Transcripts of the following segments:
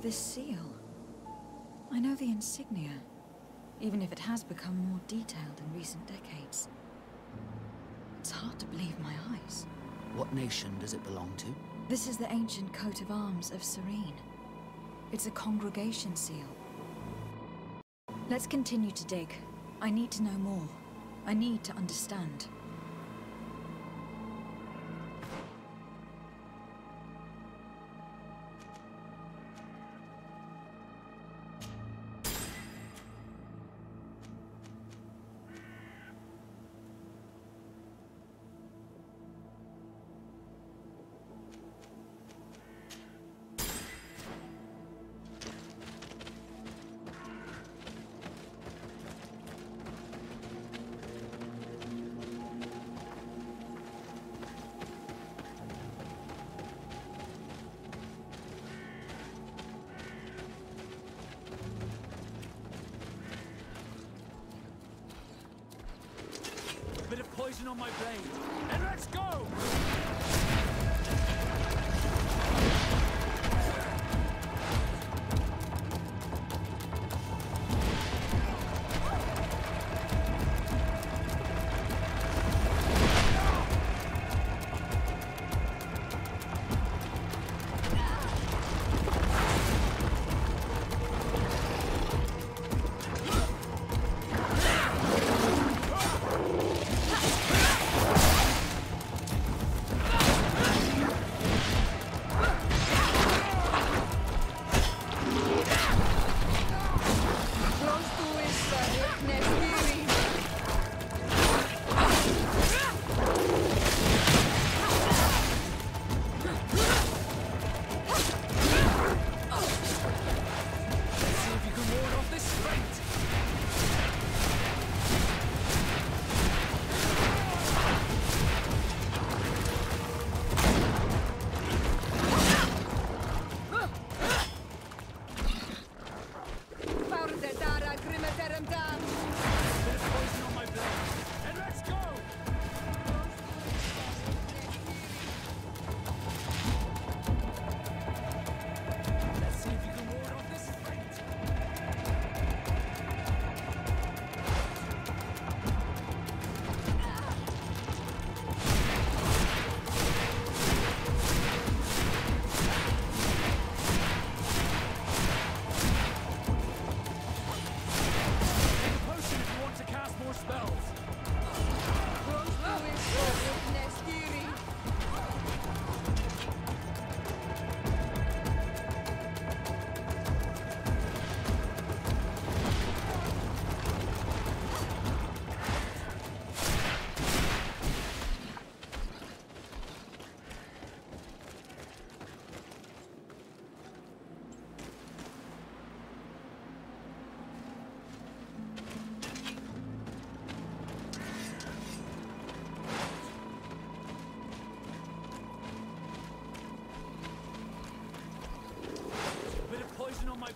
This seal. I know the insignia, even if it has become more detailed in recent decades. It's hard to believe my eyes. What nation does it belong to? This is the ancient coat of arms of Serene. It's a congregation seal. Let's continue to dig. I need to know more. I need to understand.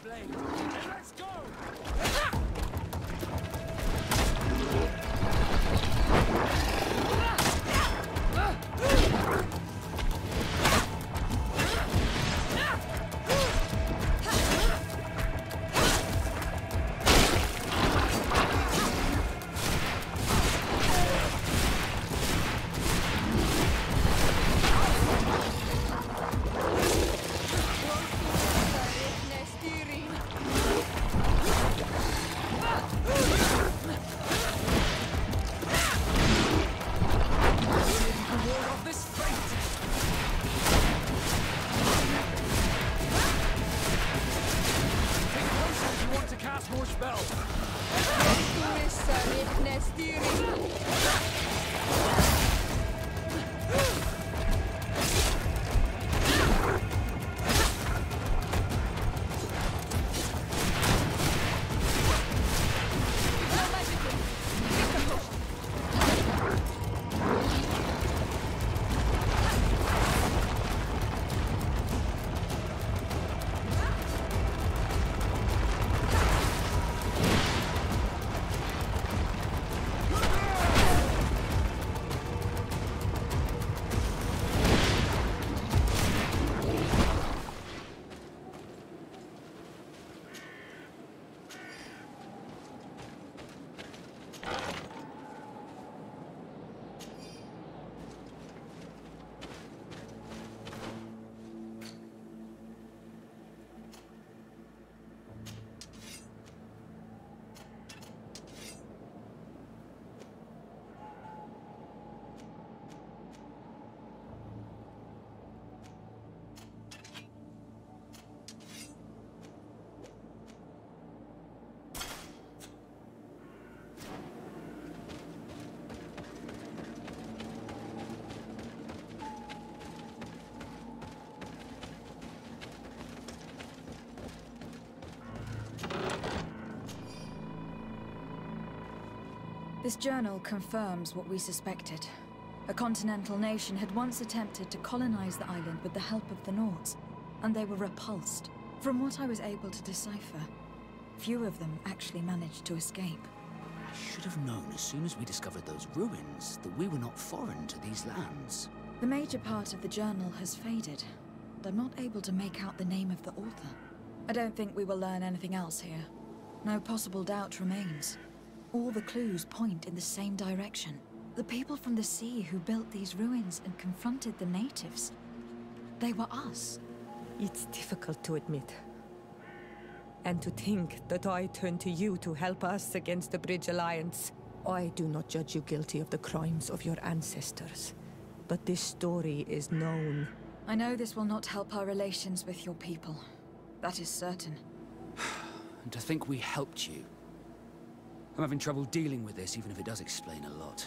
Blade. This journal confirms what we suspected. A continental nation had once attempted to colonize the island with the help of the Nauts, and they were repulsed. From what I was able to decipher, few of them actually managed to escape. I should have known as soon as we discovered those ruins that we were not foreign to these lands. The major part of the journal has faded, and I'm not able to make out the name of the author. I don't think we will learn anything else here. No possible doubt remains. All the clues point in the same direction. The people from the sea who built these ruins and confronted the natives. They were us. It's difficult to admit. And to think that I turn to you to help us against the Bridge Alliance. I do not judge you guilty of the crimes of your ancestors. But this story is known. I know this will not help our relations with your people. That is certain. And to think we helped you. I'm having trouble dealing with this, even if it does explain a lot.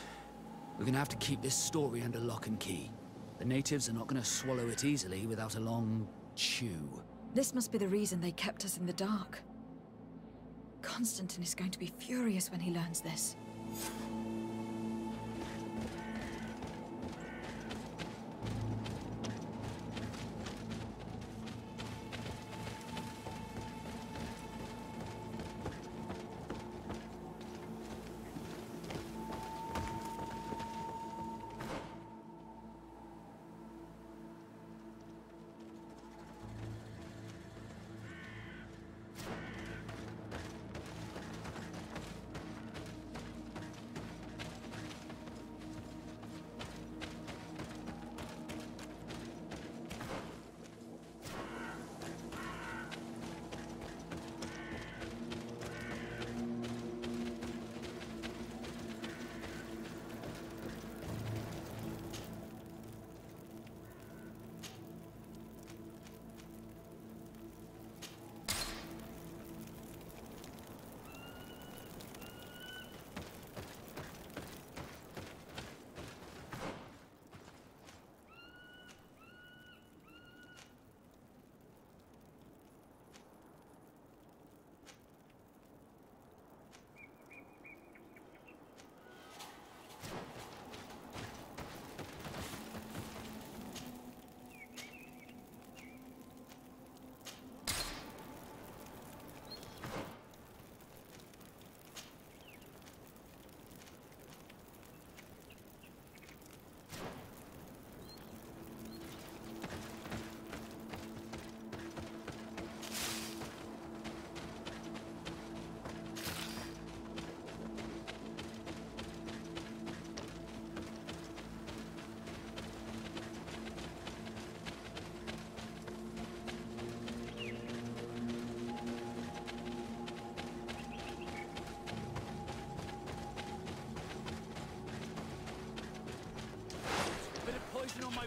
We're gonna have to keep this story under lock and key. The natives are not gonna swallow it easily without a long chew. This must be the reason they kept us in the dark. Constantin is going to be furious when he learns this.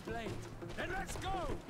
Blade. Then let's go!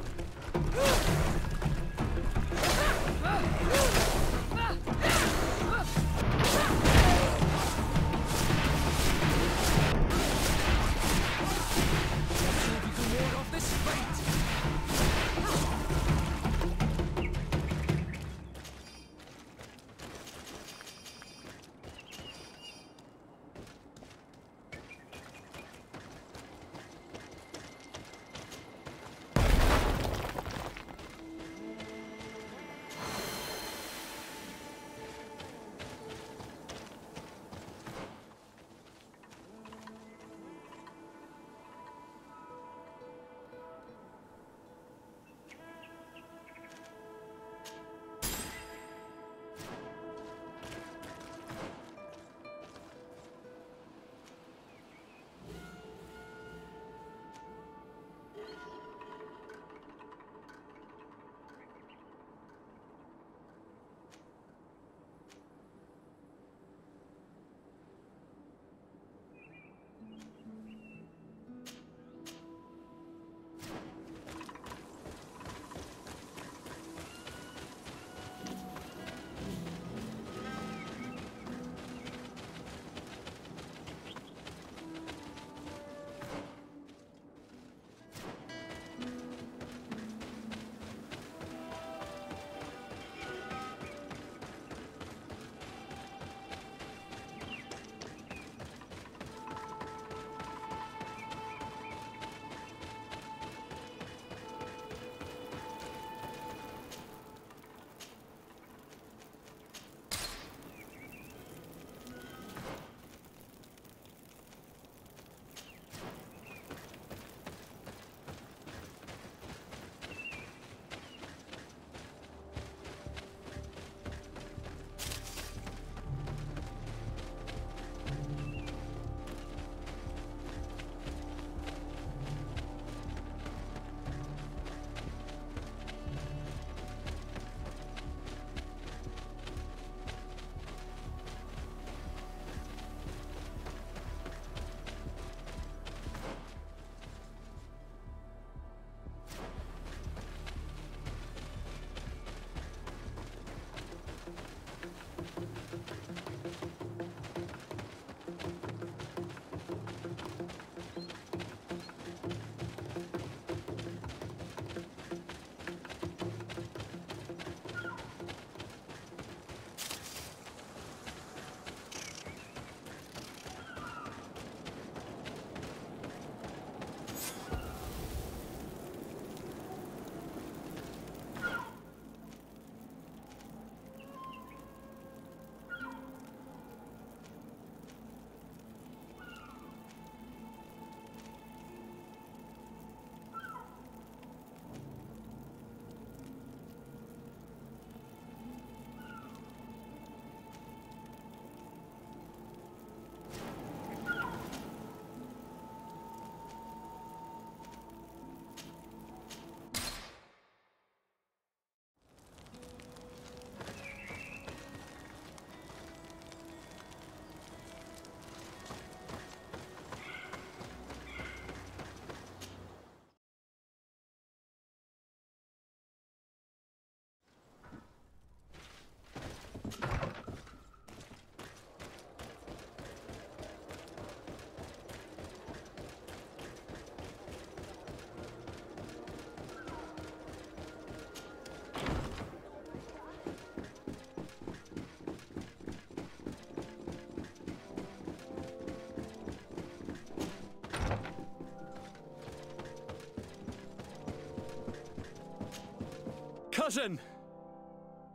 Cousin!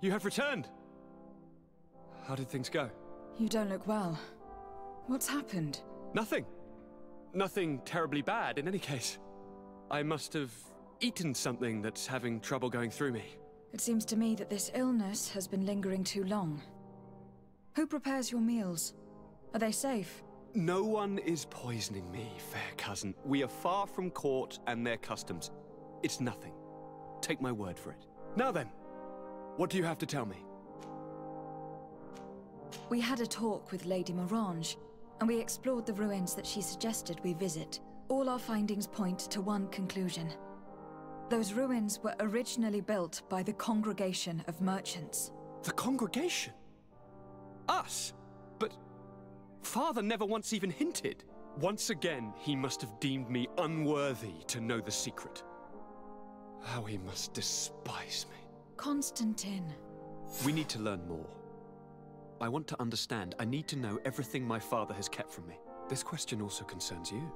You have returned. How did things go? You don't look well. What's happened? Nothing. Nothing terribly bad in any case. I must have eaten something that's having trouble going through me. It seems to me that this illness has been lingering too long. Who prepares your meals? Are they safe? No one is poisoning me, fair cousin. We are far from court and their customs. It's nothing. Take my word for it. Now then, what do you have to tell me? We had a talk with Lady Morange, and we explored the ruins that she suggested we visit. All our findings point to one conclusion. Those ruins were originally built by the Congregation of Merchants. The congregation? Us? But Father never once even hinted. Once again, he must have deemed me unworthy to know the secret. How he must despise me. Constantin. We need to learn more. I want to understand. I need to know everything my father has kept from me. This question also concerns you.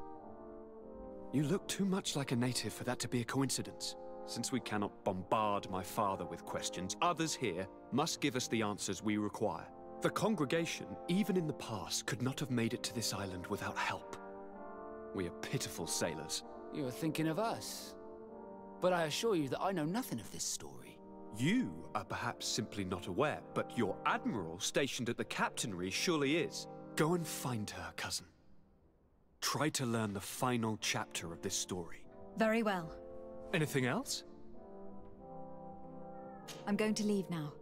You look too much like a native for that to be a coincidence. Since we cannot bombard my father with questions, others here must give us the answers we require. The congregation, even in the past, could not have made it to this island without help. We are pitiful sailors. You are thinking of us. But I assure you that I know nothing of this story. You are perhaps simply not aware, but your admiral stationed at the captainry surely is. Go and find her, cousin. Try to learn the final chapter of this story. Very well. Anything else? I'm going to leave now.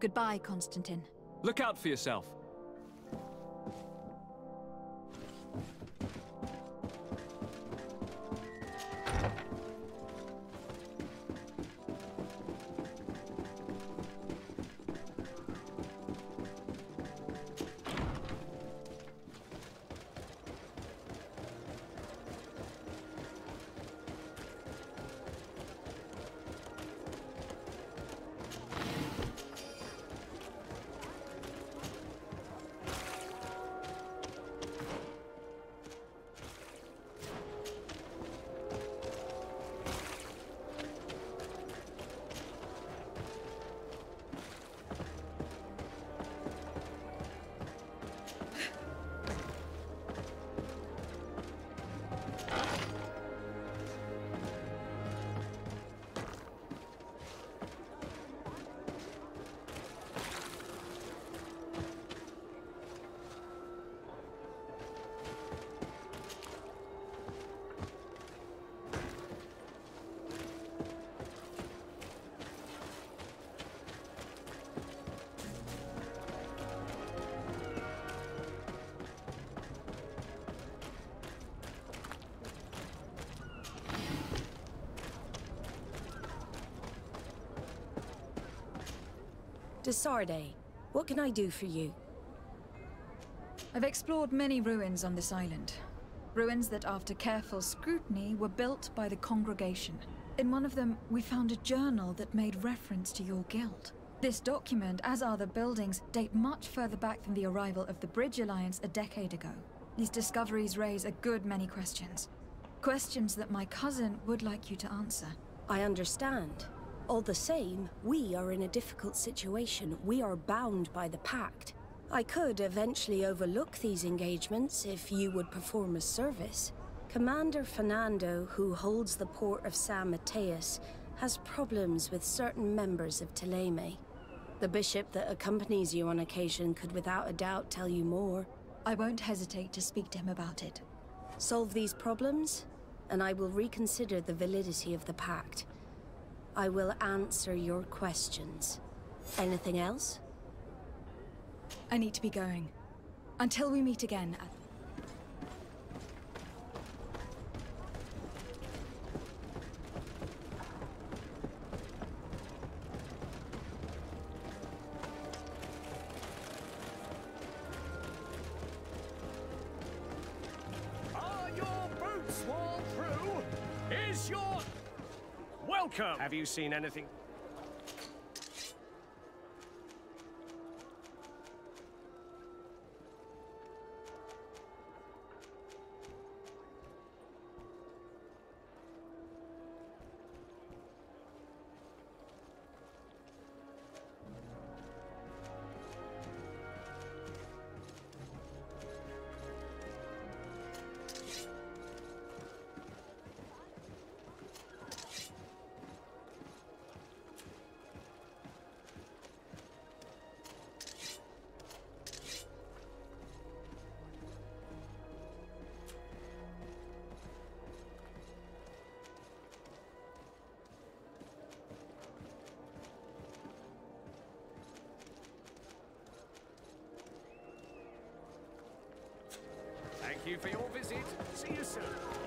Goodbye, Constantin. Look out for yourself. De Sardet, what can I do for you? I've explored many ruins on this island. Ruins that, after careful scrutiny, were built by the congregation. In one of them, we found a journal that made reference to your guild. This document, as are the buildings, date much further back than the arrival of the Bridge Alliance a decade ago. These discoveries raise a good many questions. Questions that my cousin would like you to answer. I understand. All the same, we are in a difficult situation. We are bound by the Pact. I could eventually overlook these engagements if you would perform a service. Commander Fernando, who holds the port of San Matheus, has problems with certain members of Thélème. The bishop that accompanies you on occasion could without a doubt tell you more. I won't hesitate to speak to him about it. Solve these problems, and I will reconsider the validity of the pact. I will answer your questions. Anything else? I need to be going. Until we meet again. Are seen anything? Thank you for your visit. See you soon.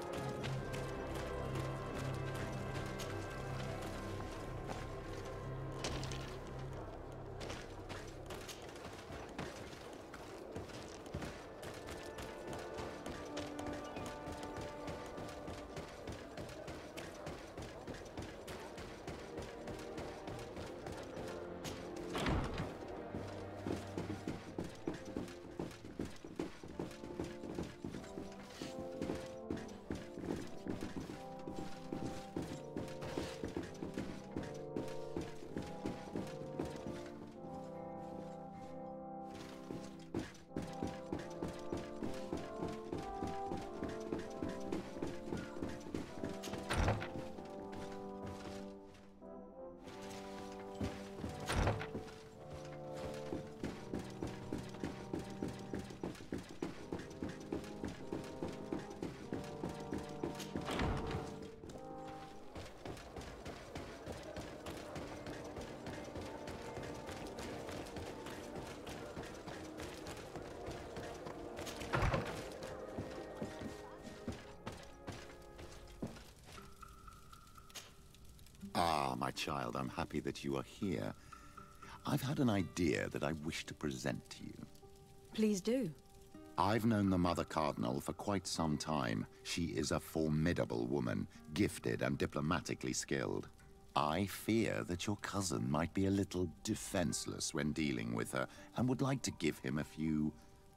Ah, my child, I'm happy that you are here. I've had an idea that I wish to present to you. Please do. I've known the Mother Cardinal for quite some time. She is a formidable woman, gifted and diplomatically skilled. I fear that your cousin might be a little defenseless when dealing with her, and would like to give him a few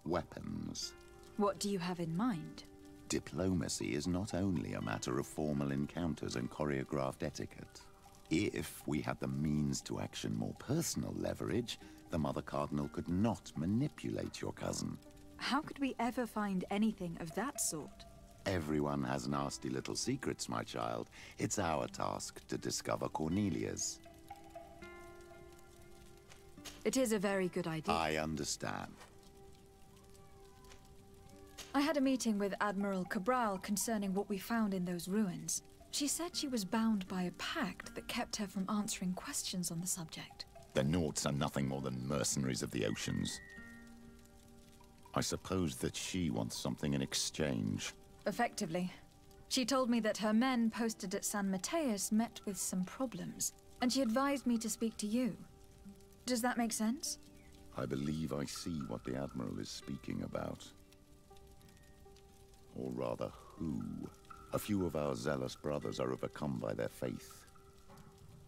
weapons. What do you have in mind? Diplomacy is not only a matter of formal encounters and choreographed etiquette. If we had the means to action more personal leverage, the Mother Cardinal could not manipulate your cousin. How could we ever find anything of that sort? Everyone has nasty little secrets, my child. It's our task to discover Cornelia's. It is a very good idea. I understand. I had a meeting with Admiral Cabral concerning what we found in those ruins. She said she was bound by a pact that kept her from answering questions on the subject. The Nauts are nothing more than mercenaries of the oceans. I suppose that she wants something in exchange. Effectively. She told me that her men posted at San Matheus met with some problems, and she advised me to speak to you. Does that make sense? I believe I see what the Admiral is speaking about. Or rather, who. A few of our zealous brothers are overcome by their faith.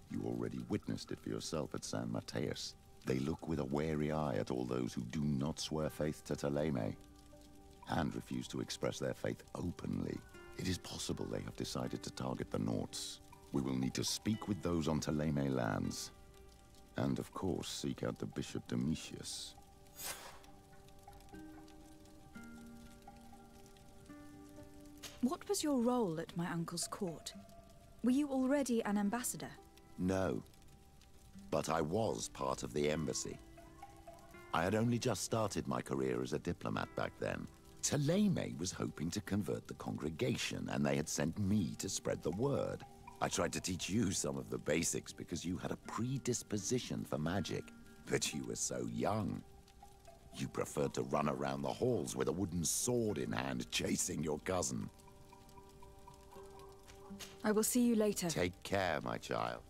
You already witnessed it for yourself at San Matheus. They look with a wary eye at all those who do not swear faith to Thélème, and refuse to express their faith openly. It is possible they have decided to target the Nauts. We will need to speak with those on Thélème lands. And of course, seek out the Bishop Domitius. What was your role at my uncle's court? Were you already an ambassador? No. But I was part of the embassy. I had only just started my career as a diplomat back then. Thélème was hoping to convert the congregation, and they had sent me to spread the word. I tried to teach you some of the basics because you had a predisposition for magic, but you were so young. You preferred to run around the halls with a wooden sword in hand chasing your cousin. I will see you later. Take care, my child.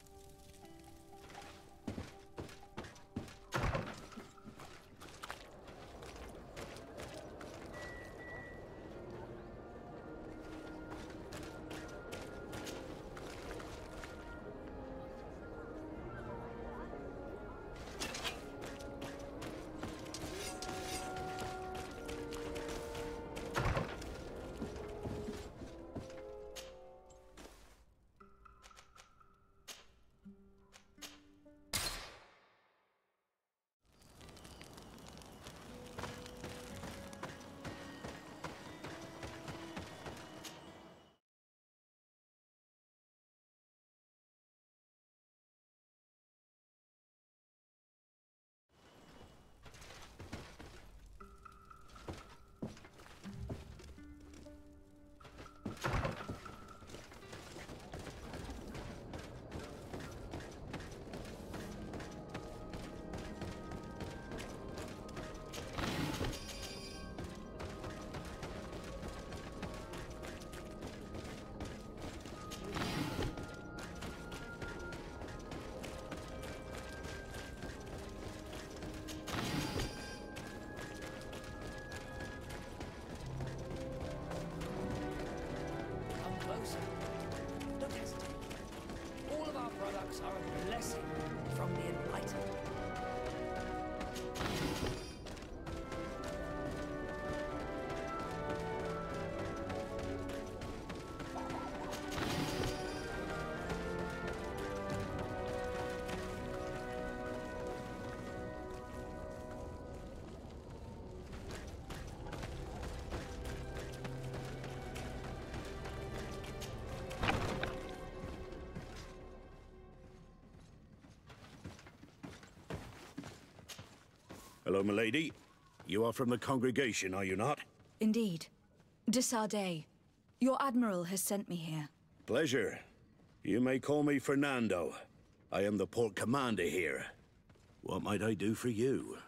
Hello, milady. You are from the congregation, are you not? Indeed. De Sardet, your admiral has sent me here. Pleasure. You may call me Fernando. I am the port commander here. What might I do for you?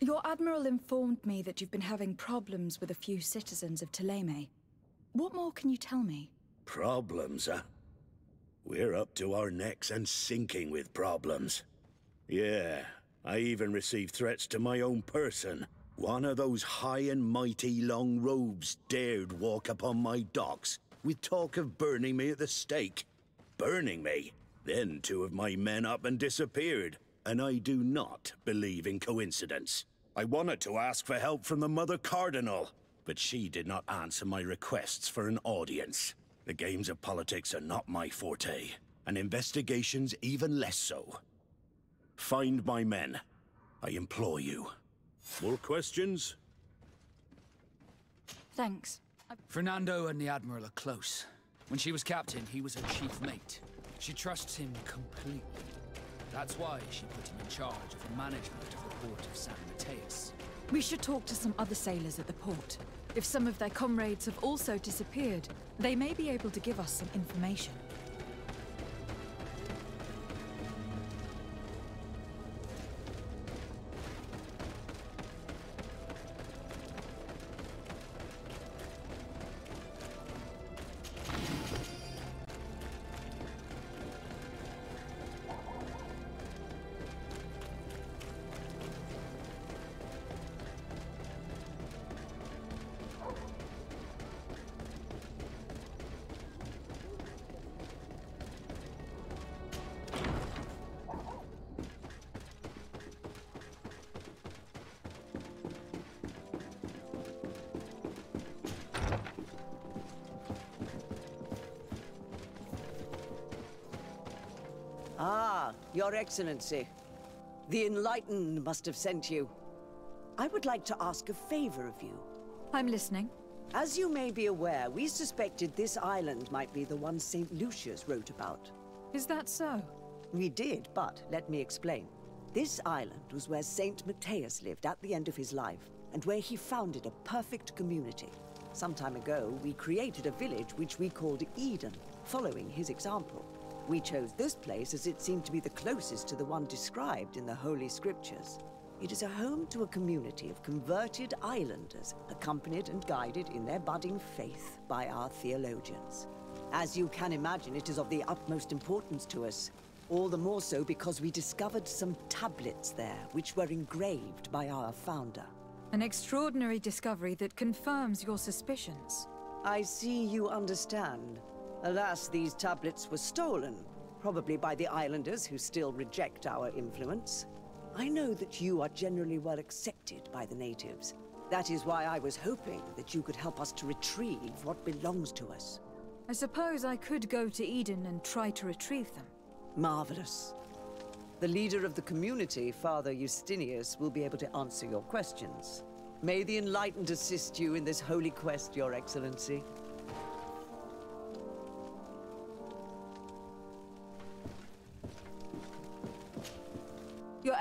Your admiral informed me that you've been having problems with a few citizens of Thélème. What more can you tell me? Problems, huh? We're up to our necks and sinking with problems. Yeah, I even received threats to my own person. One of those high and mighty long robes dared walk upon my docks with talk of burning me at the stake. Burning me? Then two of my men up and disappeared, and I do not believe in coincidence. I wanted to ask for help from the Mother Cardinal, but she did not answer my requests for an audience. The games of politics are not my forte, and investigations even less so. Find my men. I implore you. More questions? Thanks. Fernando and the Admiral are close. When she was captain, he was her chief mate. She trusts him completely. That's why she put him in charge of the management of the port of San Matheus. We should talk to some other sailors at the port. If some of their comrades have also disappeared, they may be able to give us some information. Your Excellency. The Enlightened must have sent you. I would like to ask a favor of you. I'm listening. As you may be aware, we suspected this island might be the one St. Lucius wrote about. Is that so? We did, but let me explain. This island was where St. Matthias lived at the end of his life, and where he founded a perfect community. Some time ago, we created a village which we called Eden, following his example. We chose this place as it seemed to be the closest to the one described in the Holy Scriptures. It is a home to a community of converted islanders, accompanied and guided in their budding faith by our theologians. As you can imagine, it is of the utmost importance to us. All the more so because we discovered some tablets there, which were engraved by our founder. An extraordinary discovery that confirms your suspicions. I see you understand. Alas, these tablets were stolen, probably by the islanders who still reject our influence. I know that you are generally well accepted by the natives. That is why I was hoping that you could help us to retrieve what belongs to us. I suppose I could go to Eden and try to retrieve them. Marvelous. The leader of the community, Father Justinius, will be able to answer your questions. May the Enlightened assist you in this holy quest, Your Excellency.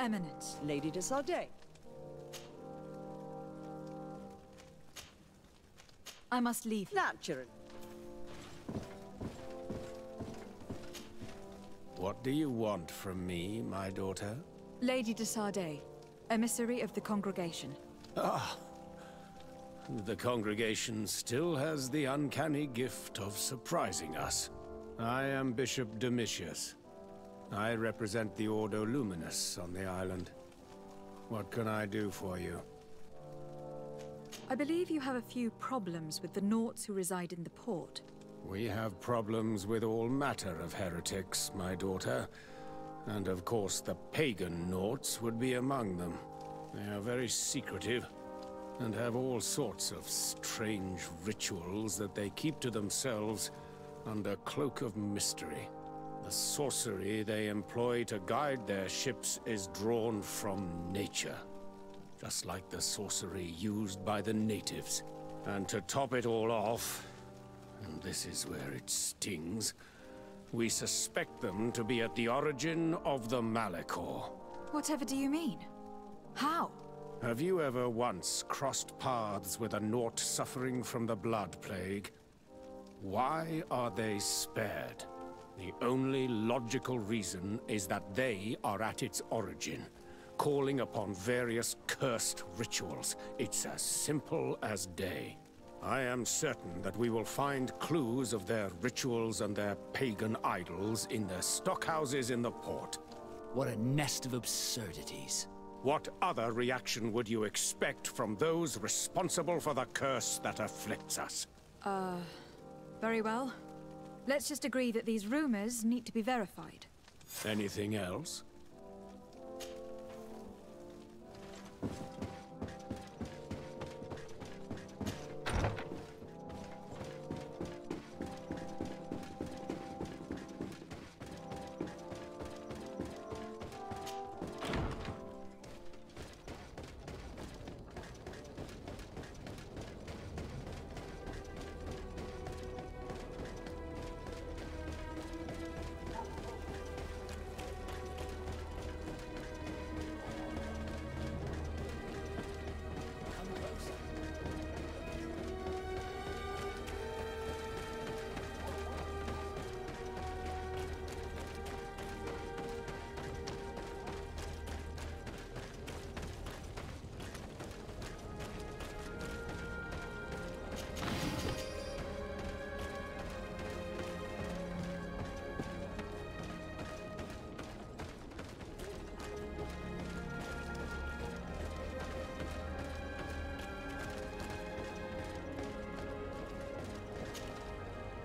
Eminence. Lady de Sardet. I must leave. Naturally. What do you want from me, my daughter? Lady de Sardet, emissary of the congregation. Ah, the congregation still has the uncanny gift of surprising us. I am Bishop Domitius. I represent the Ordo Luminous on the island. What can I do for you? I believe you have a few problems with the Nauts who reside in the port. We have problems with all matter of heretics, my daughter. And of course the pagan Nauts would be among them. They are very secretive, and have all sorts of strange rituals that they keep to themselves under cloak of mystery. The sorcery they employ to guide their ships is drawn from nature, just like the sorcery used by the natives. And to top it all off, and this is where it stings, we suspect them to be at the origin of the Malichor. Whatever do you mean? How? Have you ever once crossed paths with a Naut suffering from the Blood Plague? Why are they spared? The only logical reason is that they are at its origin, calling upon various cursed rituals. It's as simple as day. I am certain that we will find clues of their rituals and their pagan idols in their stockhouses in the port. What a nest of absurdities. What other reaction would you expect from those responsible for the curse that afflicts us? Uh, very well. Let's just agree that these rumors need to be verified. Anything else?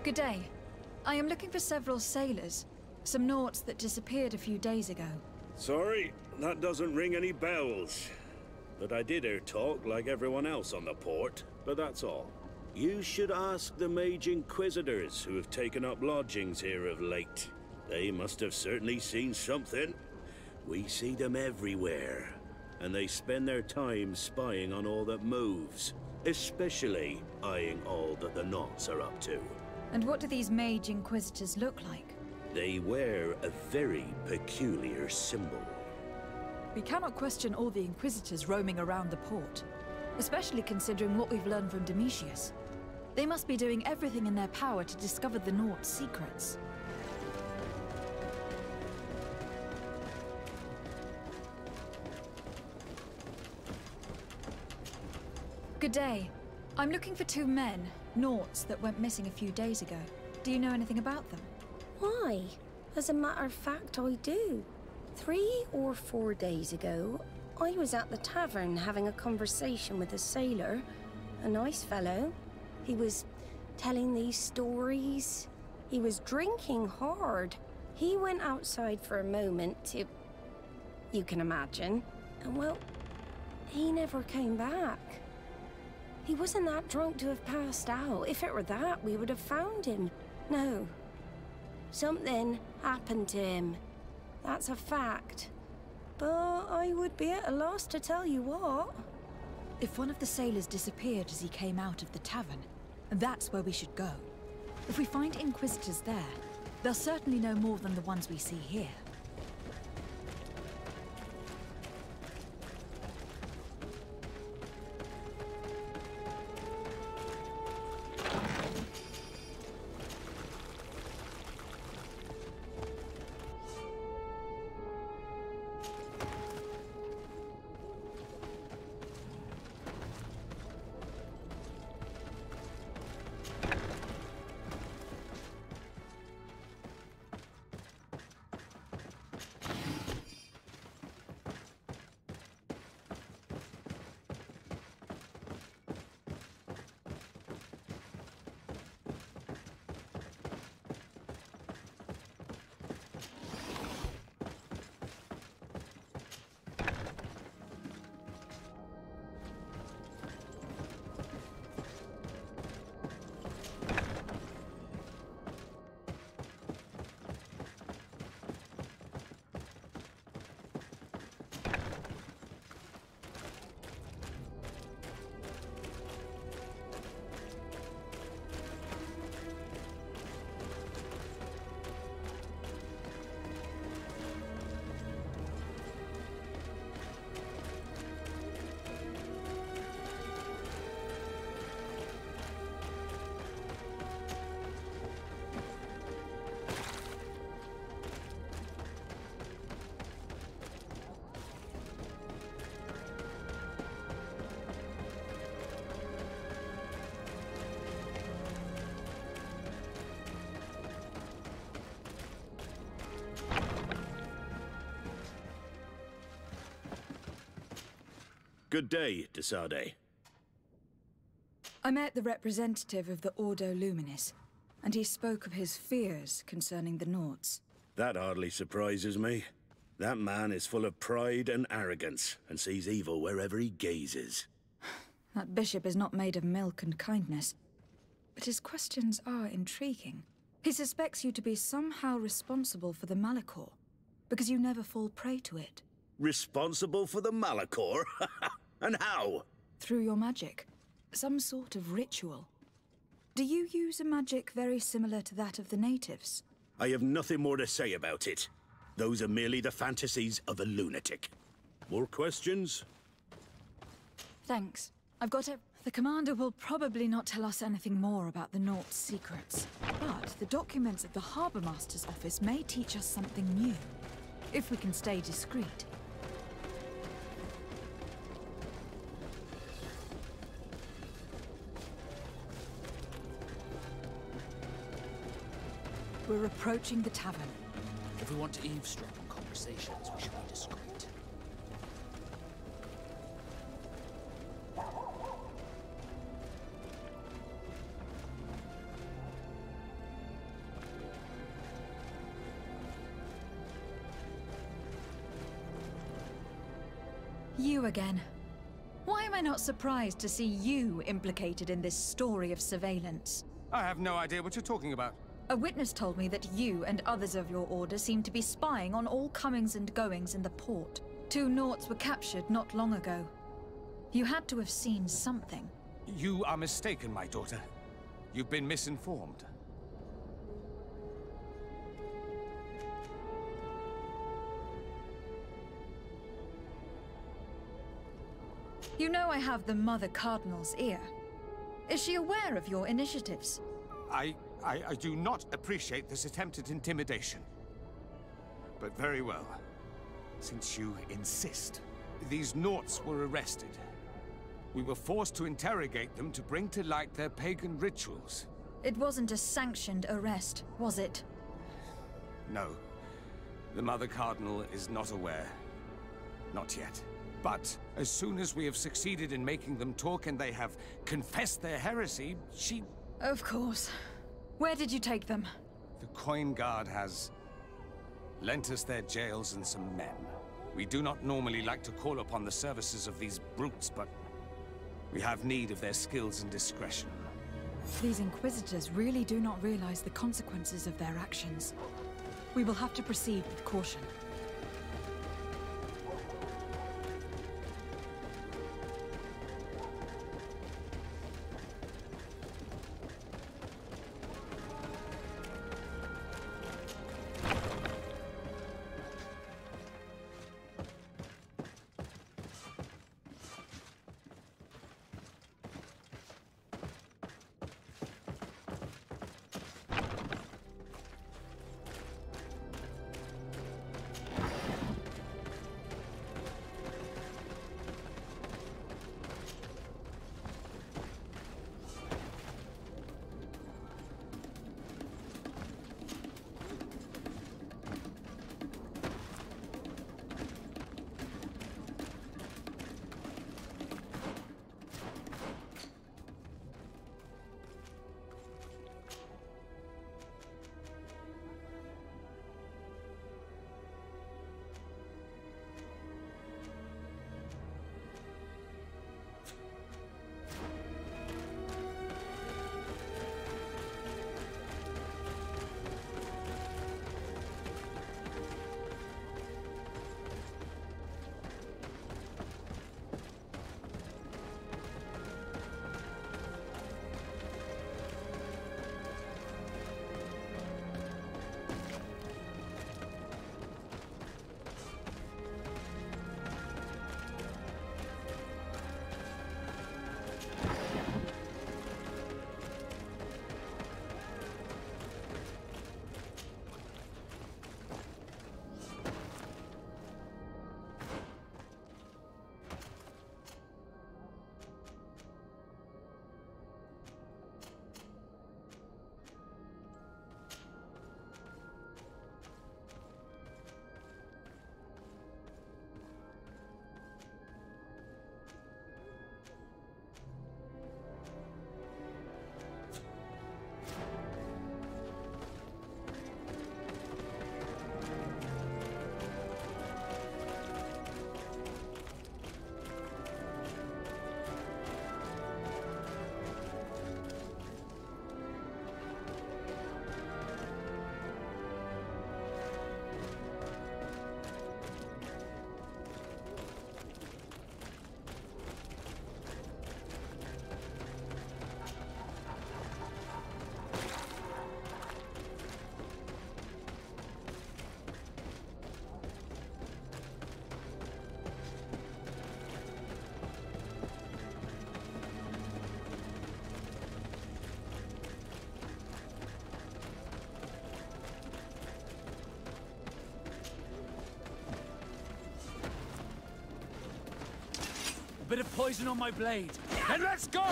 Good day. I am looking for several sailors. Some Nauts that disappeared a few days ago. Sorry, that doesn't ring any bells. But I did hear talk like everyone else on the port, but that's all. You should ask the Mage Inquisitors who have taken up lodgings here of late. They must have certainly seen something. We see them everywhere, and they spend their time spying on all that moves, especially eyeing all that the Nauts are up to. And what do these Mage Inquisitors look like? They wear a very peculiar symbol. We cannot question all the Inquisitors roaming around the port. Especially considering what we've learned from Domitius. They must be doing everything in their power to discover the Naut's secrets. Good day. I'm looking for two men, Nauts, that went missing a few days ago. Do you know anything about them? Why? As a matter of fact, I do. Three or four days ago, I was at the tavern having a conversation with a sailor. A nice fellow. He was telling these stories. He was drinking hard. He went outside for a moment to. You can imagine. And well, he never came back. He wasn't that drunk to have passed out. If it were that, we would have found him. No. Something happened to him. That's a fact. But I would be at a loss to tell you what. If one of the sailors disappeared as he came out of the tavern, that's where we should go. If we find Inquisitors there, they'll certainly know more than the ones we see here. Good day, De Sardet. I met the representative of the Ordo Luminis, and he spoke of his fears concerning the Nauts. That hardly surprises me. That man is full of pride and arrogance, and sees evil wherever he gazes. That bishop is not made of milk and kindness, but his questions are intriguing. He suspects you to be somehow responsible for the Malichor, because you never fall prey to it. Responsible for the Malichor? and how? Through your magic. Some sort of ritual. Do you use a magic very similar to that of the natives? I have nothing more to say about it. Those are merely the fantasies of a lunatic. More questions? Thanks. I've got it. The commander will probably not tell us anything more about the Naut's secrets. But the documents at the Harbour Master's office may teach us something new. If we can stay discreet. We're approaching the tavern. If we want to eavesdrop on conversations, we should be discreet. You again. Why am I not surprised to see you implicated in this story of surveillance? I have no idea what you're talking about. A witness told me that you and others of your order seem to be spying on all comings and goings in the port. Two Nauts were captured not long ago. You had to have seen something. You are mistaken, my daughter. You've been misinformed. You know I have the Mother Cardinal's ear. Is she aware of your initiatives? I, I, I do not appreciate this attempt at intimidation. But very well. Since you insist. These Nauts were arrested. We were forced to interrogate them to bring to light their pagan rituals. It wasn't a sanctioned arrest, was it? No. The Mother Cardinal is not aware. Not yet. But as soon as we have succeeded in making them talk and they have confessed their heresy, she... Of course. Where did you take them? The Coin Guard has lent us their jails and some men. We do not normally like to call upon the services of these brutes, but we have need of their skills and discretion. These Inquisitors really do not realize the consequences of their actions. We will have to proceed with caution. Bit of poison on my blade. Then let's go!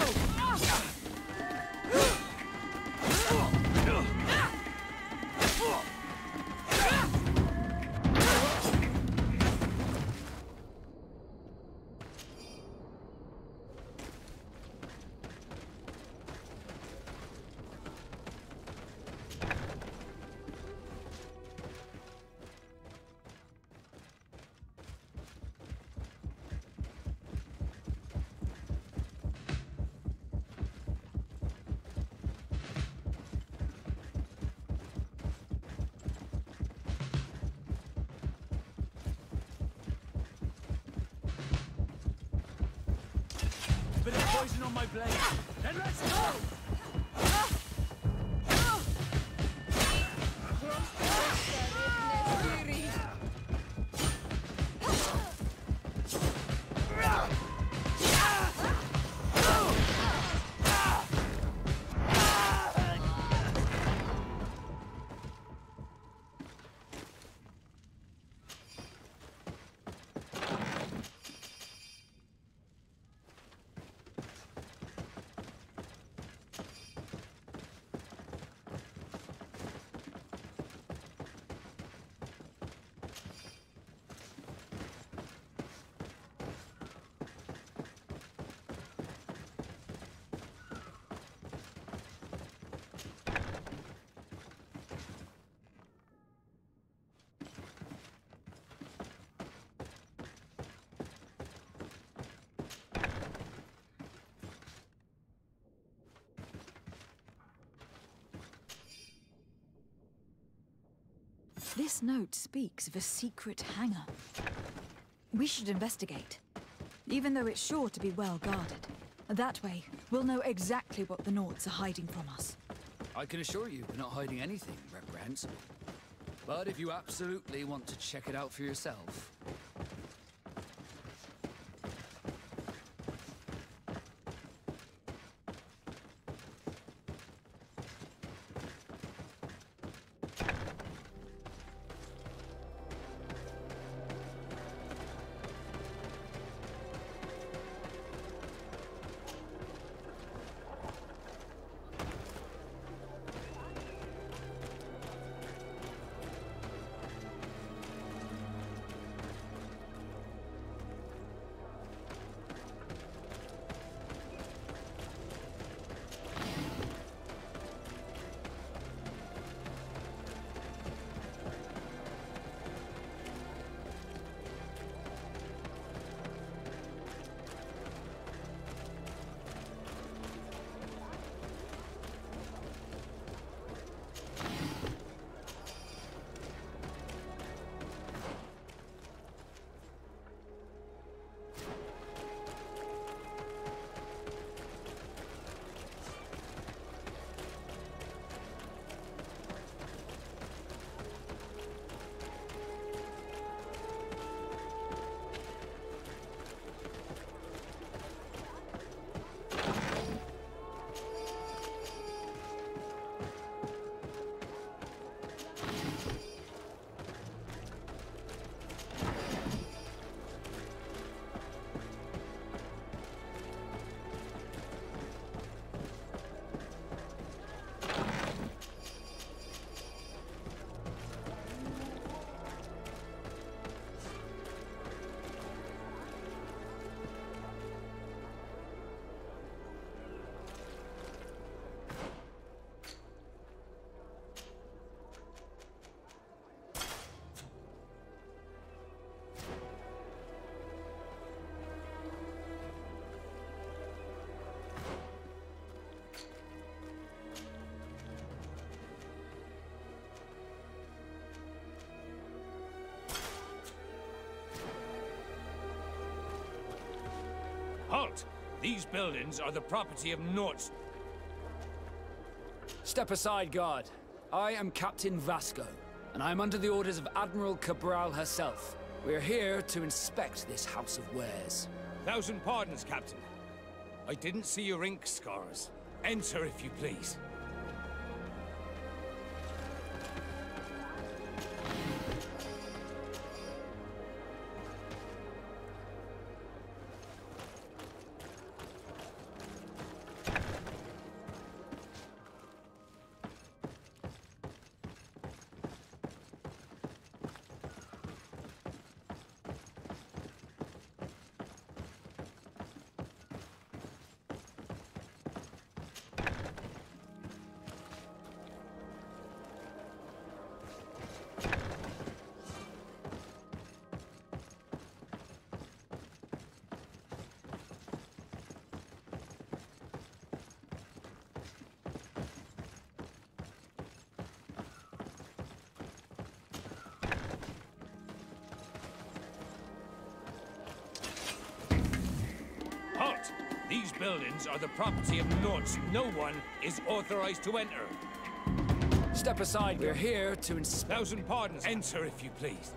Poison on my blade. Then let's go! This note speaks of a secret hangar. We should investigate, even though it's sure to be well guarded. That way, we'll know exactly what the Nauts are hiding from us. I can assure you we're not hiding anything reprehensible. But if you absolutely want to check it out for yourself, These buildings are the property of Nauts. Step aside, guard. I am Captain Vasco, and I am under the orders of Admiral Cabral herself. We are here to inspect this House of Wares. Thousand pardons, Captain. I didn't see your ink scars. Enter, if you please. Buildings are the property of Nauts. No one is authorized to enter. Step aside, we're here to ins- Thousand pardons. Enter if you please.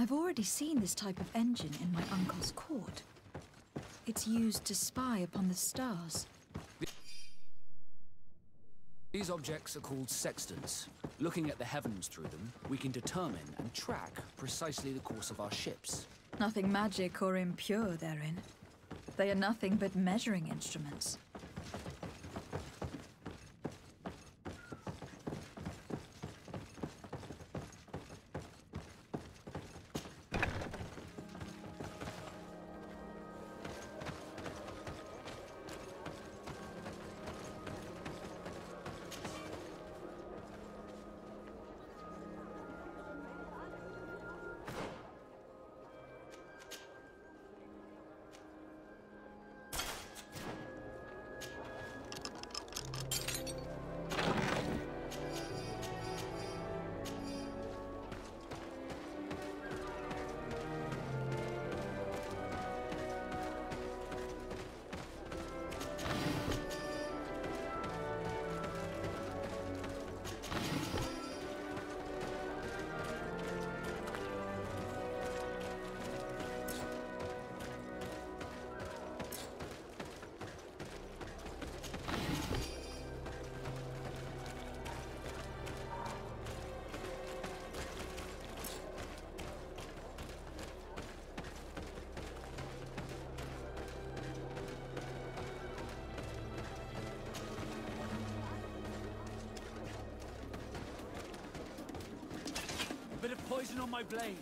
I've already seen this type of engine in my uncle's court. It's used to spy upon the stars. These objects are called sextants. Looking at the heavens through them, we can determine and track precisely the course of our ships. Nothing magic or impure therein. They are nothing but measuring instruments. Blade.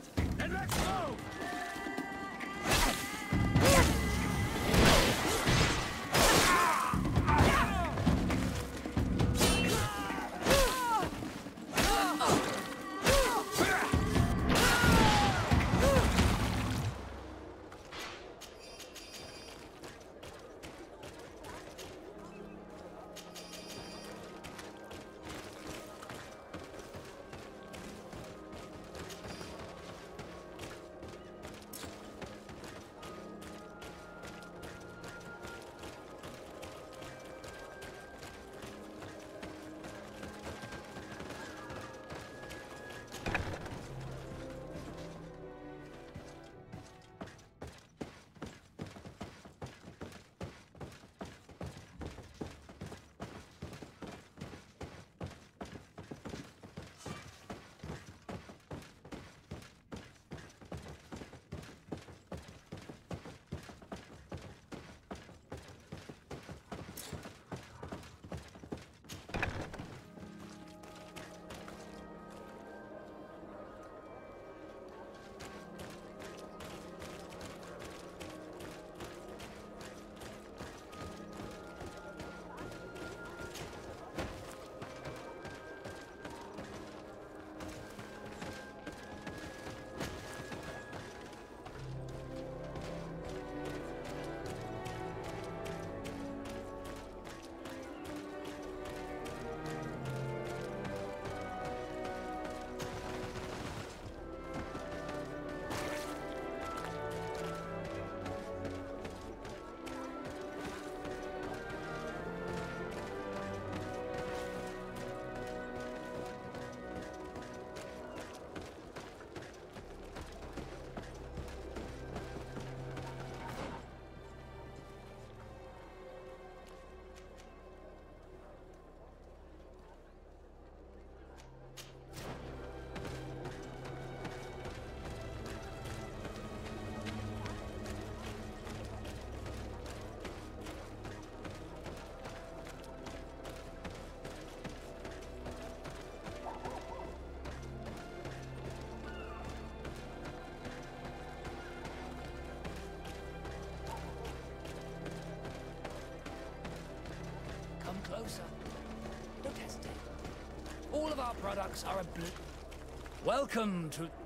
Products are a bl- Welcome to...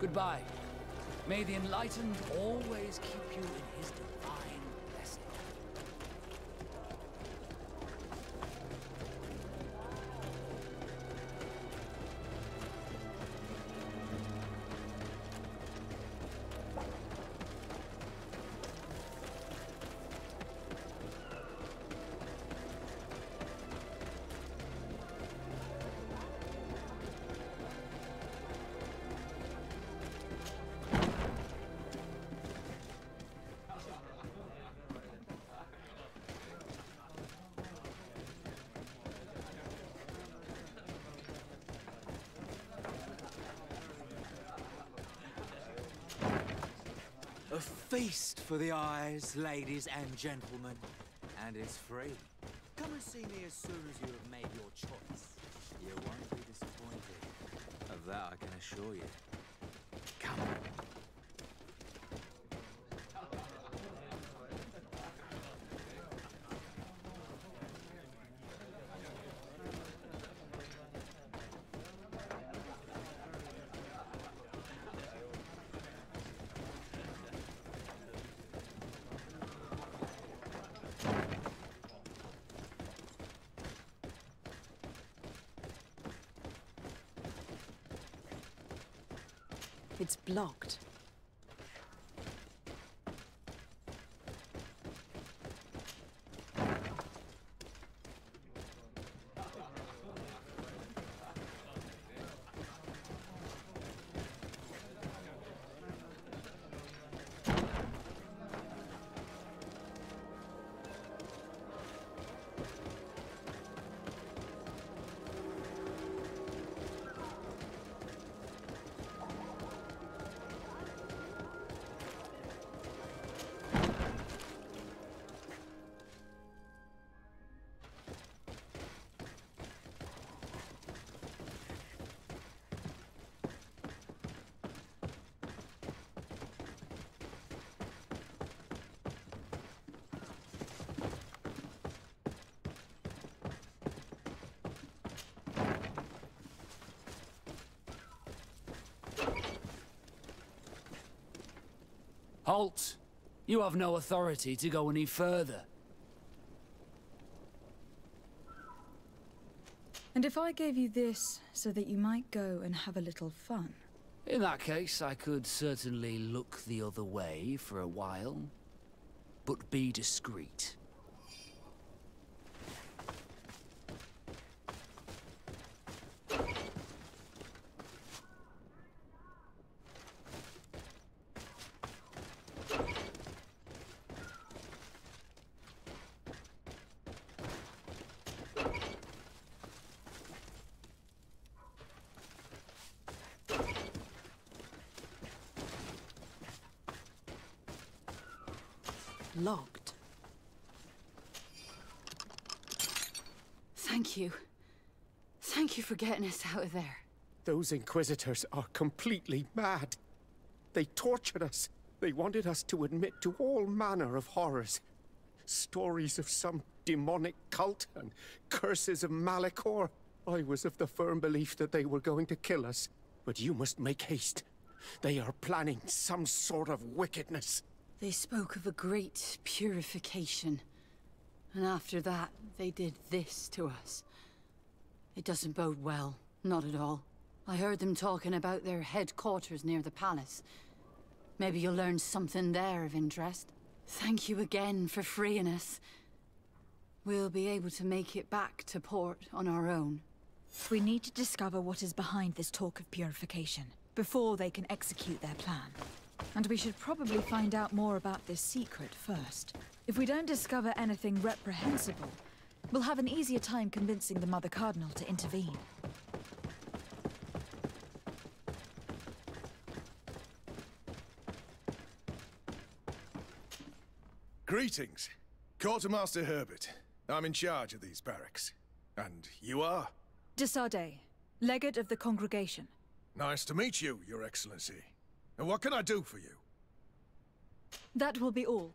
Goodbye. May the Enlightened always keep you in his divine A feast for the eyes, ladies and gentlemen. And it's free. Come and see me as soon as you have made your choice. You won't be disappointed. Of that I can assure you. Blocked. Halt! You have no authority to go any further. And if I gave you this so that you might go and have a little fun? In that case, I could certainly look the other way for a while. But be discreet. Locked. Thank you. Thank you for getting us out of there. Those Inquisitors are completely mad. They tortured us. They wanted us to admit to all manner of horrors. Stories of some demonic cult and curses of Malichor. I was of the firm belief that they were going to kill us. But you must make haste. They are planning some sort of wickedness. They spoke of a great purification. And after that, they did this to us. It doesn't bode well. Not at all. I heard them talking about their headquarters near the palace. Maybe you'll learn something there of interest. Thank you again for freeing us. We'll be able to make it back to port on our own. We need to discover what is behind this talk of purification, before they can execute their plan. And we should probably find out more about this secret first. If we don't discover anything reprehensible, we'll have an easier time convincing the Mother Cardinal to intervene. Greetings. Quartermaster Herbert. I'm in charge of these barracks. And you are? De Sardet, legate of the congregation. Nice to meet you, Your Excellency. And what can I do for you? That will be all.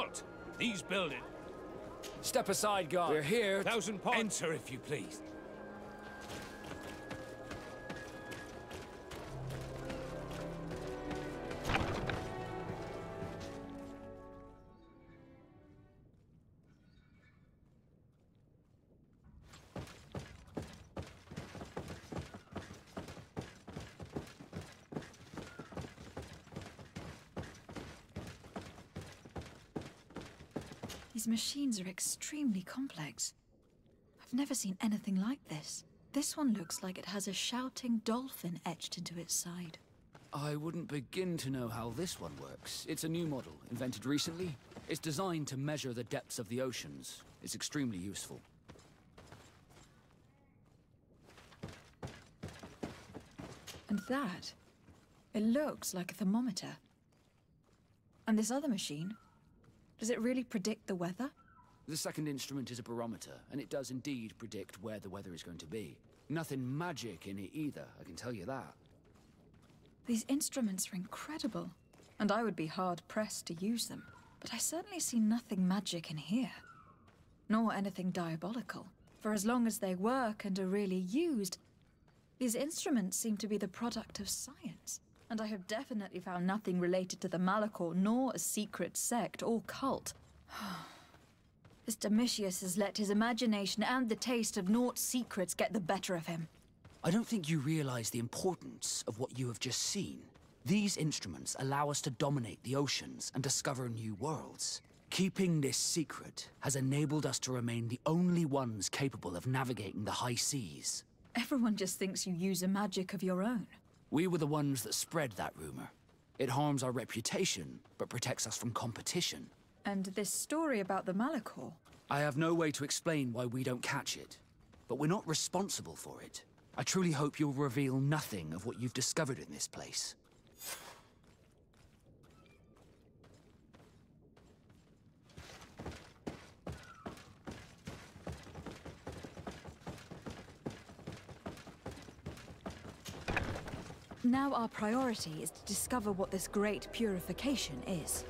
Halt! These buildings. Step aside, guard. We're here. Thousand points. Enter, if you please. Machines are extremely complex. I've never seen anything like this. This one looks like it has a shouting dolphin etched into its side. I wouldn't begin to know how this one works. It's a new model, invented recently. It's designed to measure the depths of the oceans. It's extremely useful. And that, it looks like a thermometer. And this other machine, does it really predict the weather? The second instrument is a barometer, and it does indeed predict where the weather is going to be. Nothing magic in it either, I can tell you that. These instruments are incredible, and I would be hard pressed to use them. But I certainly see nothing magic in here. Nor anything diabolical. For as long as they work and are really used, these instruments seem to be the product of science. And I have definitely found nothing related to the Malichor, nor a secret sect or cult. this Domitius has let his imagination and the taste of Naut's secrets get the better of him. I don't think you realize the importance of what you have just seen. These instruments allow us to dominate the oceans and discover new worlds. Keeping this secret has enabled us to remain the only ones capable of navigating the high seas. Everyone just thinks you use a magic of your own. We were the ones that spread that rumor. It harms our reputation, but protects us from competition. And this story about the Malichor? I have no way to explain why we don't catch it, but we're not responsible for it. I truly hope you'll reveal nothing of what you've discovered in this place. Now our priority is to discover what this great purification is.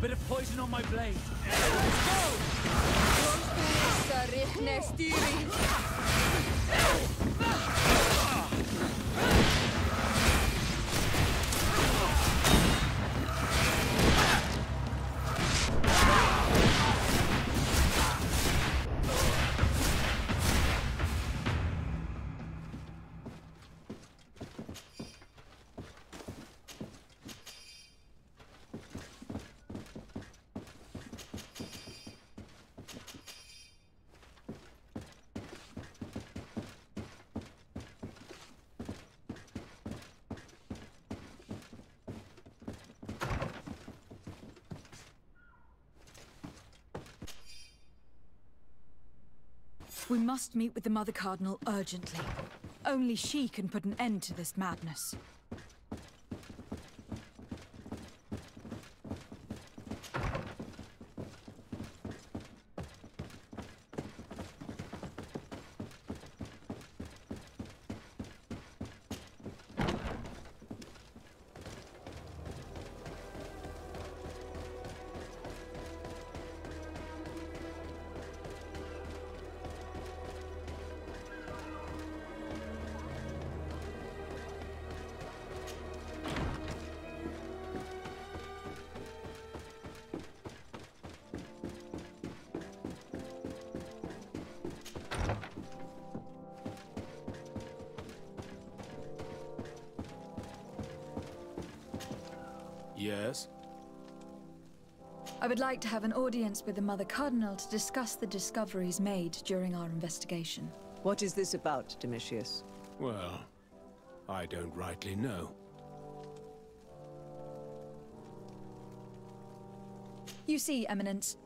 Bit of poison on my blade. We must meet with the Mother Cardinal urgently. Only she can put an end to this madness. I would like to have an audience with the Mother Cardinal to discuss the discoveries made during our investigation. What is this about, Domitius? Well, I don't rightly know. You see, Eminence,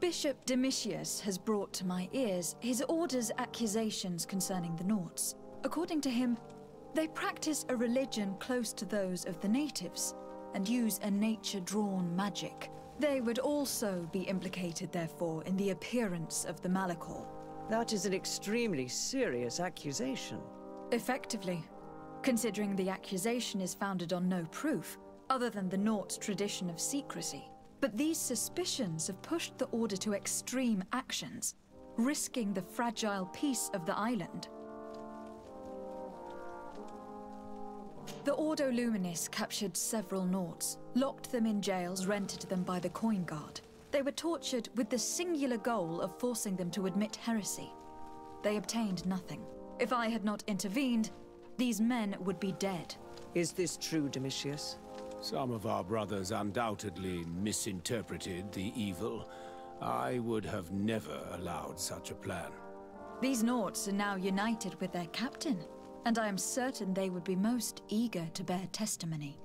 Bishop Domitius has brought to my ears his order's accusations concerning the Nauts. According to him, they practice a religion close to those of the natives and use a nature-drawn magic. They would also be implicated, therefore, in the appearance of the Malichor. That is an extremely serious accusation. Effectively, considering the accusation is founded on no proof, other than the Naut's tradition of secrecy. But these suspicions have pushed the Order to extreme actions, risking the fragile peace of the island. The Ordo Luminis captured several Nauts, locked them in jails rented to them by the Coin Guard. They were tortured with the singular goal of forcing them to admit heresy. They obtained nothing. If I had not intervened, these men would be dead. Is this true, Domitius? Some of our brothers undoubtedly misinterpreted the evil. I would have never allowed such a plan. These Nauts are now united with their captain, and I am certain they would be most eager to bear testimony.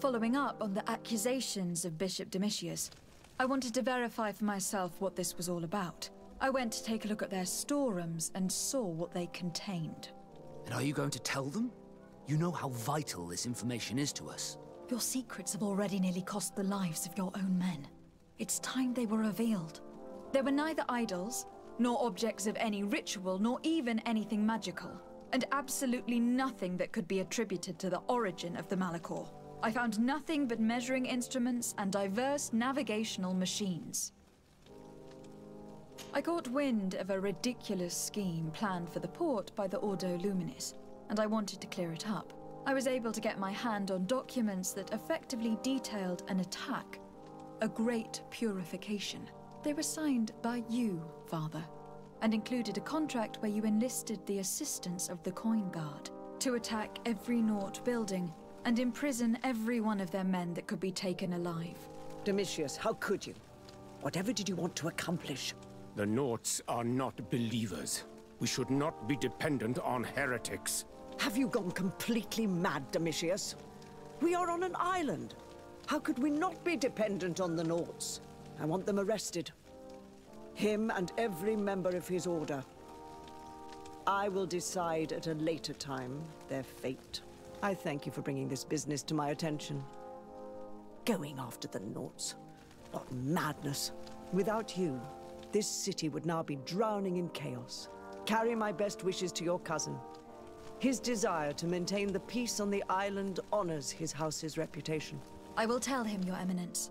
Following up on the accusations of Bishop Domitius, I wanted to verify for myself what this was all about. I went to take a look at their storerooms and saw what they contained. And are you going to tell them? You know how vital this information is to us. Your secrets have already nearly cost the lives of your own men. It's time they were revealed. There were neither idols, nor objects of any ritual, nor even anything magical, and absolutely nothing that could be attributed to the origin of the Malichor. I found nothing but measuring instruments and diverse navigational machines. I caught wind of a ridiculous scheme planned for the port by the Ordo Luminis, and I wanted to clear it up. I was able to get my hand on documents that effectively detailed an attack, a great purification. They were signed by you, Father, and included a contract where you enlisted the assistance of the Coin Guard to attack every Naut building and imprison every one of their men that could be taken alive. Domitius, how could you? Whatever did you want to accomplish? The Nauts are not believers. We should not be dependent on heretics. Have you gone completely mad, Domitius? We are on an island. How could we not be dependent on the Nauts? I want them arrested. Him and every member of his order. I will decide at a later time their fate. I thank you for bringing this business to my attention. Going after the Nauts. What madness. Without you, this city would now be drowning in chaos. Carry my best wishes to your cousin. His desire to maintain the peace on the island honors his house's reputation. I will tell him, Your Eminence.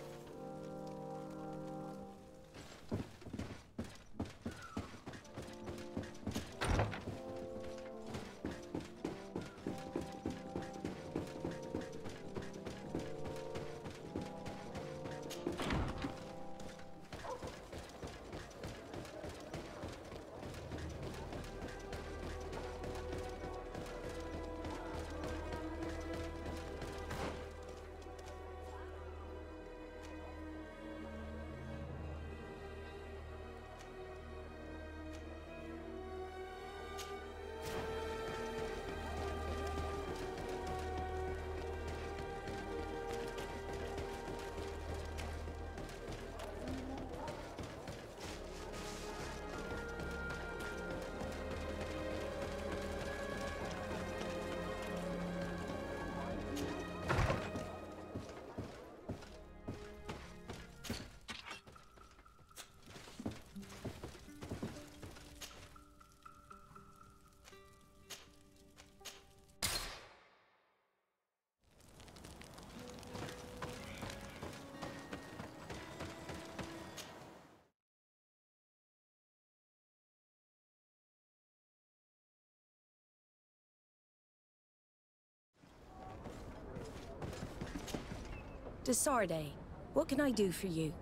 De Sardet, what can I do for you?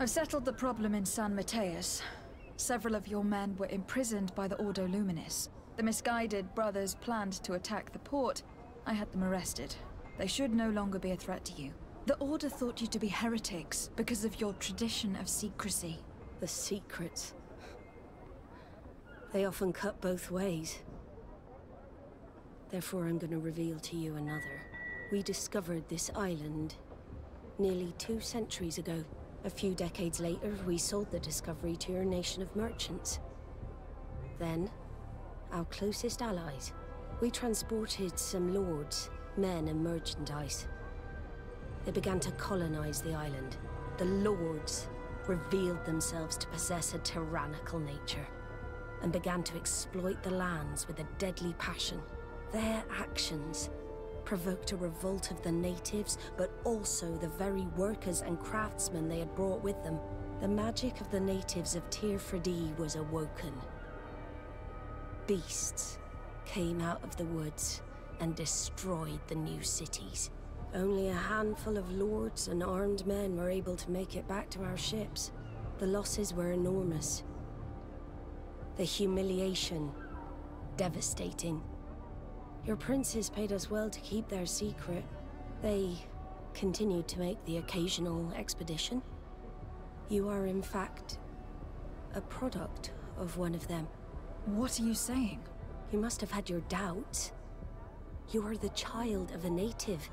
I've settled the problem in San Matheus. Several of your men were imprisoned by the Ordo Luminis. The misguided brothers planned to attack the port. I had them arrested. They should no longer be a threat to you. The Order thought you to be heretics because of your tradition of secrecy. The secrets. They often cut both ways. Therefore, I'm going to reveal to you another. We discovered this island nearly two centuries ago. A few decades later, we sold the discovery to your nation of merchants. Then, our closest allies. We transported some lords, men and merchandise. They began to colonize the island. The lords revealed themselves to possess a tyrannical nature and began to exploit the lands with a deadly passion. Their actions provoked a revolt of the natives, but also the very workers and craftsmen they had brought with them. The magic of the natives of Teer Fradee was awoken. Beasts came out of the woods and destroyed the new cities. Only a handful of lords and armed men were able to make it back to our ships. The losses were enormous. The humiliation, devastating. Your princes paid us well to keep their secret. They continued to make the occasional expedition. You are, in fact, a product of one of them. What are you saying? You must have had your doubts. You are the child of a native.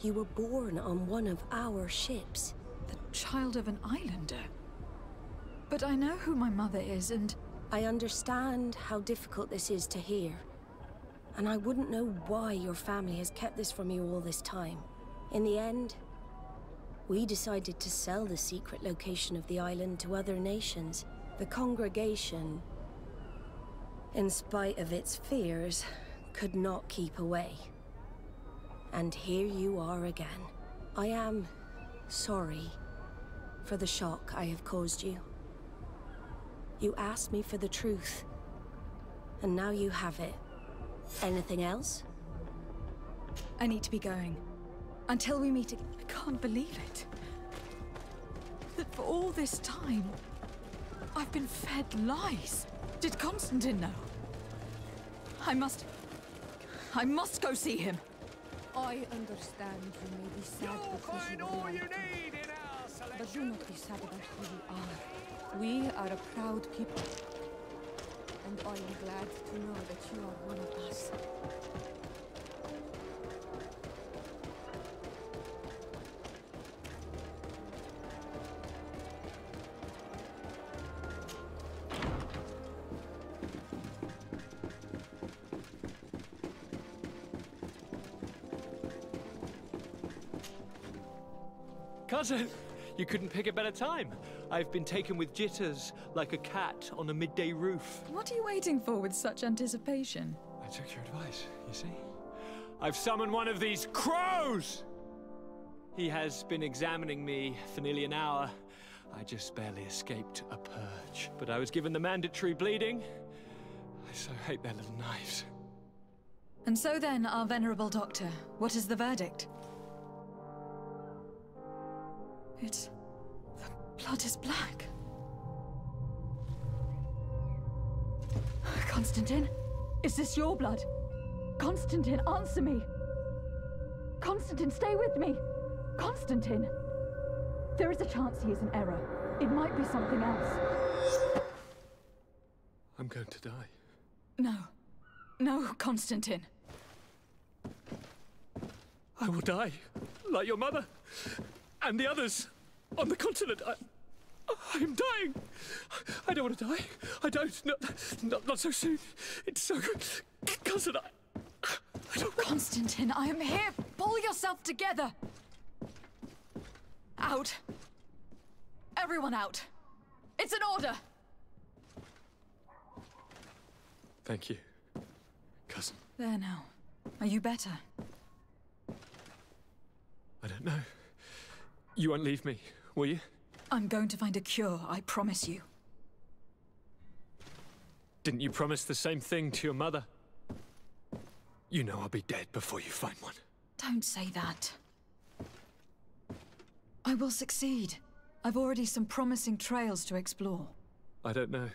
You were born on one of our ships. The child of an islander? But I know who my mother is, and... I understand how difficult this is to hear. And I wouldn't know why your family has kept this from you all this time. In the end, we decided to sell the secret location of the island to other nations. The congregation, in spite of its fears, could not keep away. And here you are again. I am sorry for the shock I have caused you. You asked me for the truth, and now you have it. Anything else? I need to be going. Until we meet again. I can't believe it. That for all this time, I've been fed lies. Did Constantin know? I must... I must go see him. I understand you may be sad You'll because find you all belong you to need in our But do not be sad about who you are. We are a proud people. And I am glad to know that you are one of us. Cousin, you couldn't pick a better time. I've been taken with jitters, like a cat on a midday roof. What are you waiting for with such anticipation? I took your advice, you see? I've summoned one of these crows! He has been examining me for nearly an hour. I just barely escaped a purge. But I was given the mandatory bleeding. I so hate their little knives. And so then, our venerable doctor, what is the verdict? It's... blood is black. Constantin? Is this your blood? Constantin, answer me! Constantin, stay with me! Constantin! There is a chance he is in error. It might be something else. I'm going to die. No. No, Constantin. I will die, like your mother and the others on the continent. I, I'm dying. I don't want to die. I don't. Not, not, not so soon. It's so good. Cousin, I, I don't. Constantin, I am here. Pull yourself together. Out. Everyone out. It's an order. Thank you, cousin. There now. Are you better? I don't know. You won't leave me, will you? I'm going to find a cure, I promise you. Didn't you promise the same thing to your mother? You know I'll be dead before you find one. Don't say that. I will succeed. I've already some promising trails to explore. I don't know,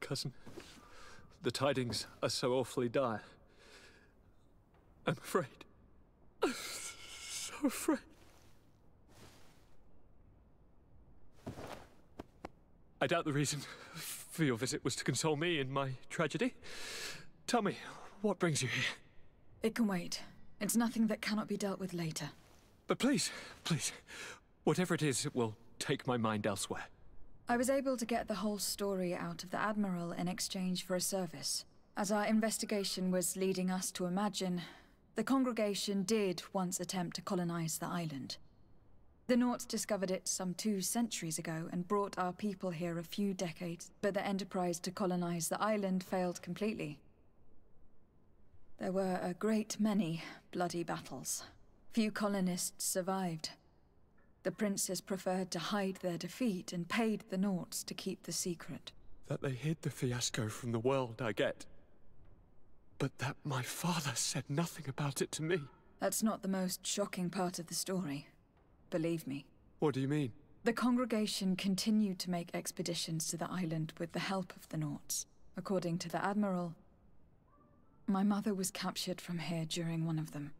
cousin. The tidings are so awfully dire. I'm afraid. I'm so afraid. I doubt the reason for your visit was to console me in my tragedy. Tell me, what brings you here? It can wait. It's nothing that cannot be dealt with later. But please, please, whatever it is, it will take my mind elsewhere. I was able to get the whole story out of the Admiral in exchange for a service. As our investigation was leading us to imagine, the congregation did once attempt to colonize the island. The Nauts discovered it some two centuries ago and brought our people here a few decades, but the enterprise to colonize the island failed completely. There were a great many bloody battles. Few colonists survived. The princes preferred to hide their defeat and paid the Nauts to keep the secret. That they hid the fiasco from the world, I get. But that my father said nothing about it to me. That's not the most shocking part of the story. Believe me. What do you mean? The congregation continued to make expeditions to the island with the help of the Nauts. According to the Admiral, my mother was captured from here during one of them.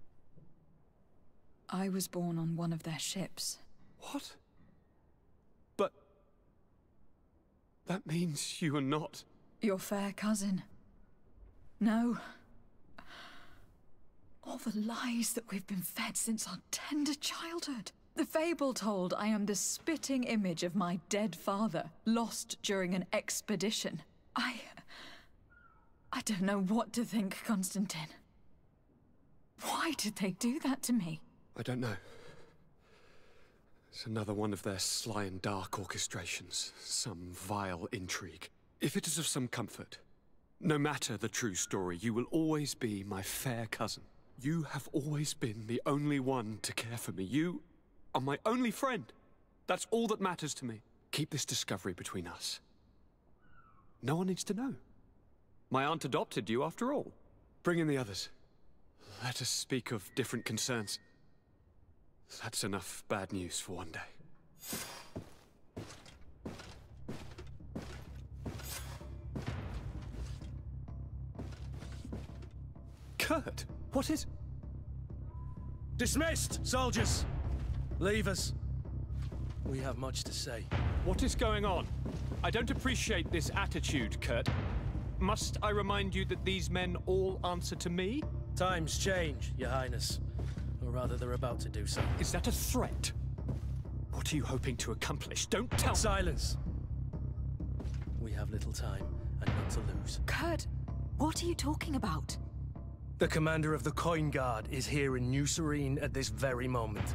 I was born on one of their ships. What? But... That means you are not... Your fair cousin. No. All the lies that we've been fed since our tender childhood. The fable told I am the spitting image of my dead father, lost during an expedition. I... I don't know what to think, Constantin. Why did they do that to me? I don't know. It's another one of their sly and dark orchestrations. Some vile intrigue. If it is of some comfort, no matter the true story, you will always be my fair cousin. You have always been the only one to care for me. You are my only friend. That's all that matters to me. Keep this discovery between us. No one needs to know. My aunt adopted you after all. Bring in the others. Let us speak of different concerns. That's enough bad news for one day. Kurt, what is... Dismissed, soldiers! Leave us. We have much to say. What is going on? I don't appreciate this attitude, Kurt. Must I remind you that these men all answer to me? Times change, Your Highness. Or rather, they're about to do so. Is that a threat? What are you hoping to accomplish? Don't tell- Silence! We have little time, and none to lose. Kurt, what are you talking about? The commander of the Coin Guard is here in New Serene at this very moment.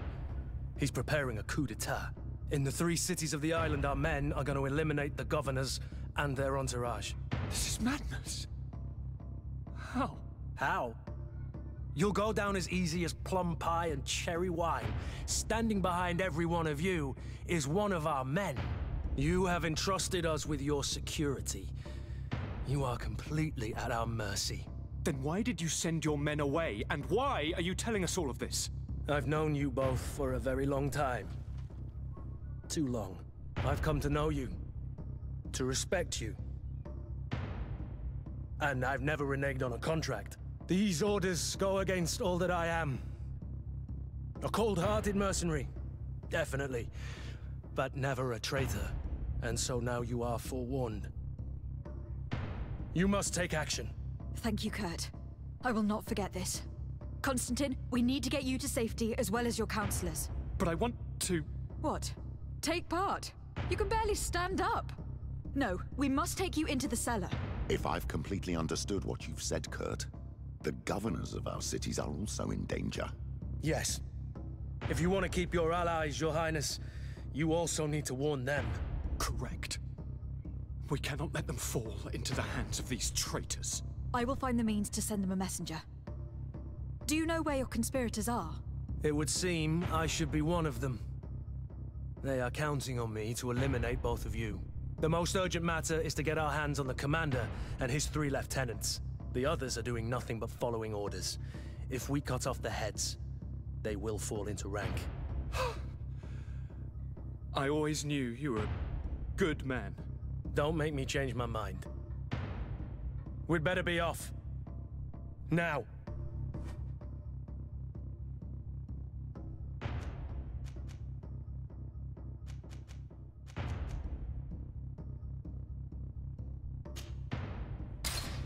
He's preparing a coup d'etat. In the three cities of the island, our men are going to eliminate the governors and their entourage. This is madness. How? How? You'll go down as easy as plum pie and cherry wine. Standing behind every one of you is one of our men. You have entrusted us with your security. You are completely at our mercy. Then why did you send your men away? And why are you telling us all of this? I've known you both for a very long time. Too long. I've come to know you. To respect you. And I've never reneged on a contract. These orders go against all that I am. A cold-hearted mercenary. Definitely. But never a traitor. And so now you are forewarned. You must take action. Thank you, Kurt. I will not forget this. Constantin, we need to get you to safety as well as your counselors. But I want to... What? Take part? You can barely stand up. No, we must take you into the cellar. If I've completely understood what you've said, Kurt, the governors of our cities are also in danger. Yes. If you want to keep your allies, your highness, you also need to warn them. Correct. We cannot let them fall into the hands of these traitors. I will find the means to send them a messenger. Do you know where your conspirators are? It would seem I should be one of them. They are counting on me to eliminate both of you. The most urgent matter is to get our hands on the commander and his three lieutenants. The others are doing nothing but following orders. If we cut off the heads, they will fall into rank. I always knew you were a good man. Don't make me change my mind. We'd better be off. Now.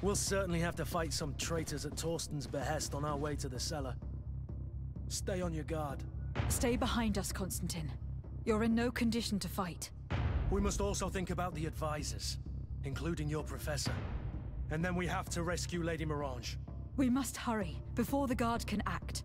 We'll certainly have to fight some traitors at Torsten's behest on our way to the cellar. Stay on your guard. Stay behind us, Constantin. You're in no condition to fight. We must also think about the advisors, including your professor. And then we have to rescue Lady Mirange. We must hurry, before the Guard can act.